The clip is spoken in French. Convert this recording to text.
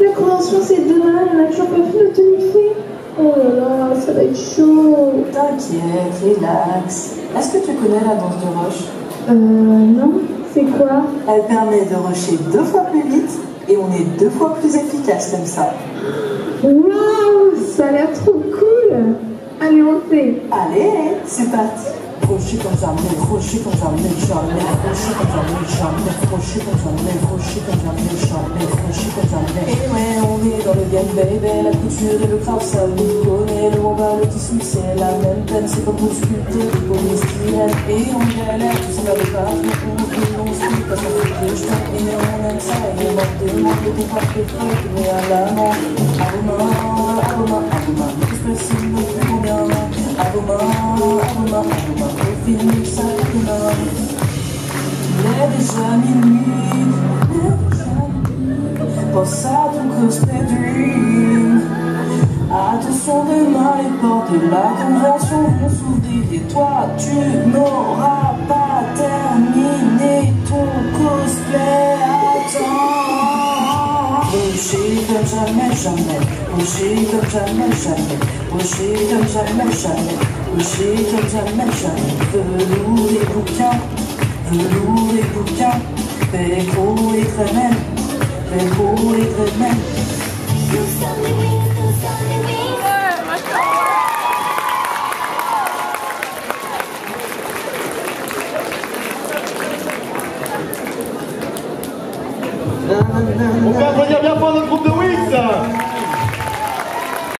La convention c'est demain, on a toujours pas fait le fée. Oh là là, ça va être chaud. T'inquiète, relax. Est-ce que tu connais la danse de roche? Euh, non, c'est quoi? Elle permet de rusher deux fois plus vite et on est deux fois plus efficace comme ça? Waouh, ça a l'air trop cool. Allez, on fait. Allez, c'est parti. Rocher comme jamais, rocher comme jamais, jamais, rocher comme jamais, jamais, rocher comme jamais, rocher comme jamais, jamais, rocher comme jamais. Et on est dans le game, baby, la couture et le craft, ça nous connaît, le combat, le tissu, c'est la même peine, c'est comme pour sculpter. Du polystyrène. Et on galère, tout ça pas, on oublie, on se dit, parce qu'on fait des jetons, et on aime ça, et on manque de manque de compas, de frais, mais à la main, à vos mains, tout passe, il nous fait combien, à vos mains, au film, ça demain. Il est déjà minuit, il ton cosplay dream. Attention demain, les portes de la convention vont s'ouvrir et toi, tu n'auras pas terminé ton cosplay. Attends. Bouger comme jamais, jamais. Bouger comme jamais, jamais. Bouger comme jamais, jamais. Bouger comme jamais, jamais. Velours et bouquins. Velours et bouquins. Vélo et แต่หูไม่เคยแม่น You something wings, you something。